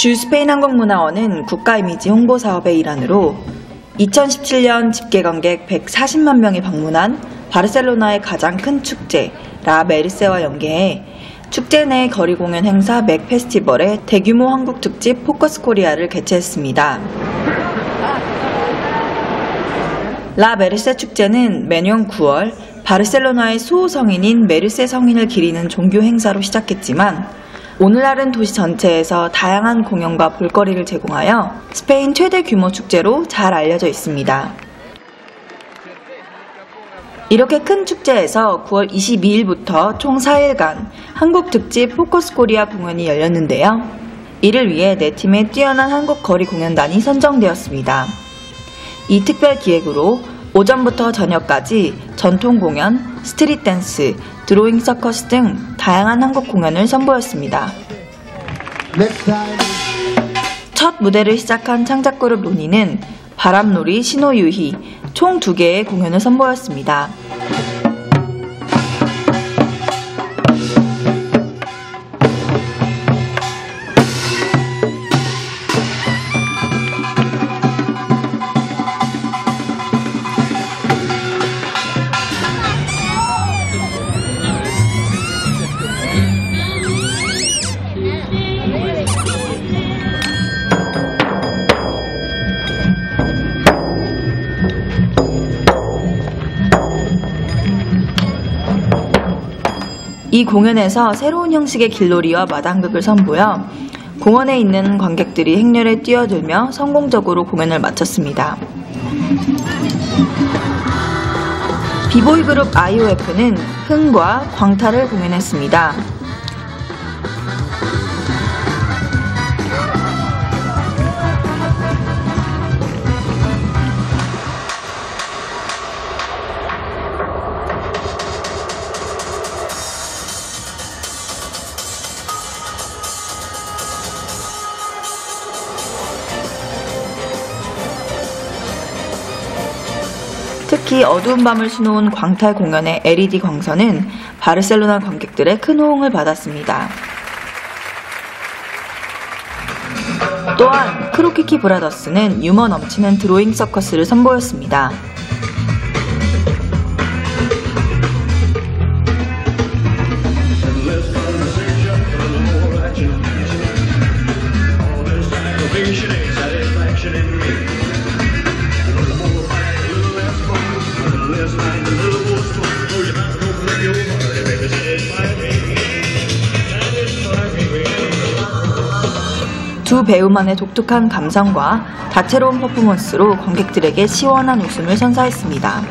주 스페인 한국문화원은 국가 이미지 홍보 사업의 일환으로 2017년 집계 관객 140만 명이 방문한 바르셀로나의 가장 큰 축제 라 메르세와 연계해 축제 내 거리 공연 행사 맥 페스티벌의 대규모 한국 특집 포커스 코리아를 개최했습니다. 라 메르세 축제는 매년 9월 바르셀로나의 수호 성인인 메르세 성인을 기리는 종교 행사로 시작했지만 오늘날은 도시 전체에서 다양한 공연과 볼거리를 제공하여 스페인 최대 규모 축제로 잘 알려져 있습니다. 이렇게 큰 축제에서 9월 22일부터 총 4일간 한국 특집 포커스 코리아 공연이 열렸는데요. 이를 위해 네 팀의 뛰어난 한국 거리 공연단이 선정되었습니다. 이 특별 기획으로 오전부터 저녁까지 전통 공연, street 댄스, 드로잉 서커스 등 다양한 한국 공연을 선보였습니다. 첫 무대를 시작한 창작그룹 로니는 바람놀이, 신호유희 총두 개의 공연을 선보였습니다. 이 공연에서 새로운 형식의 길놀이와 마당극을 선보여 공원에 있는 관객들이 행렬에 뛰어들며 성공적으로 공연을 마쳤습니다. 비보이 그룹 IOF는 흥과 광탈을 공연했습니다. 특히 어두운 밤을 수놓은 광탈 공연의 LED 광선은 바르셀로나 관객들의 큰 호응을 받았습니다. 또한 크로키키 브라더스는 유머 넘치는 드로잉 서커스를 선보였습니다. 두 배우만의 독특한 감성과 다채로운 퍼포먼스로 관객들에게 시원한 웃음을 선사했습니다.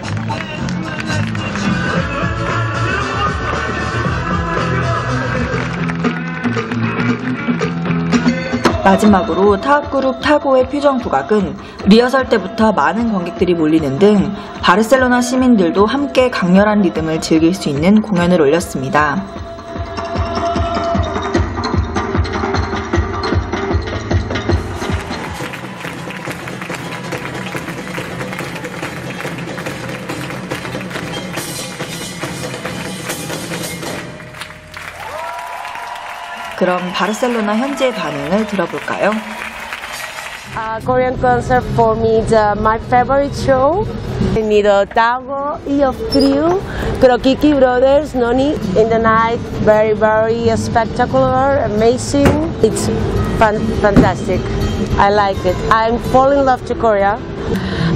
마지막으로 타악그룹 타고의 표정 부각은 리허설 때부터 많은 관객들이 몰리는 등 바르셀로나 시민들도 함께 강렬한 리듬을 즐길 수 있는 공연을 올렸습니다. 그럼 바르셀로나 현지의 반응을 들어볼까요? Uh, Korean concert for me is uh, my favorite show. Nido Tago y of Crew, Krokiki Brothers, Noni in the night, very, very spectacular, amazing. It's fan- fantastic. I like it. I'm falling in love to Korea.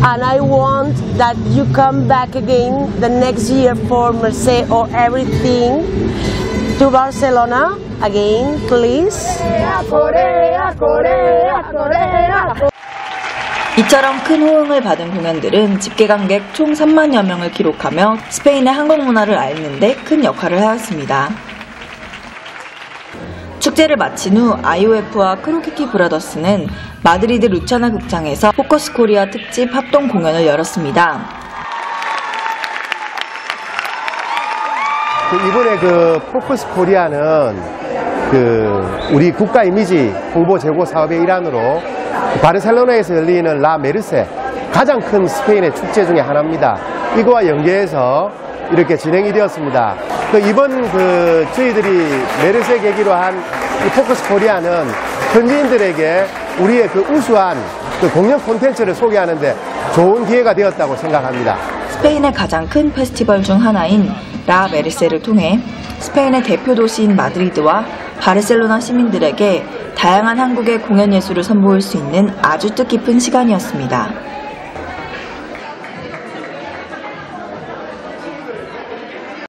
And I want that you come back again the next year for Merced or everything To Barcelona again, please. 이처럼 큰 호응을 받은 공연들은 집계 관객 총 3만여 명을 기록하며 스페인의 한국 문화를 알리는데 큰 역할을 하였습니다. 축제를 마친 후 IOF와 크로키키 브라더스는 마드리드 루차나 극장에서 포커스 코리아 특집 합동 공연을 열었습니다. 이번에 그 포커스 코리아는 그 우리 국가 이미지 홍보 제고 사업의 일환으로 바르셀로나에서 열리는 라 메르세 가장 큰 스페인의 축제 중에 하나입니다. 이거와 연계해서 이렇게 진행이 되었습니다. 그 이번 그 저희들이 메르세 계기로 한이 포커스 코리아는 현지인들에게 우리의 그 우수한 그 공연 콘텐츠를 소개하는데 좋은 기회가 되었다고 생각합니다. 스페인의 가장 큰 페스티벌 중 하나인 라 메르세를 통해 스페인의 대표 도시인 마드리드와 바르셀로나 시민들에게 다양한 한국의 공연 예술을 선보일 수 있는 아주 뜻깊은 시간이었습니다.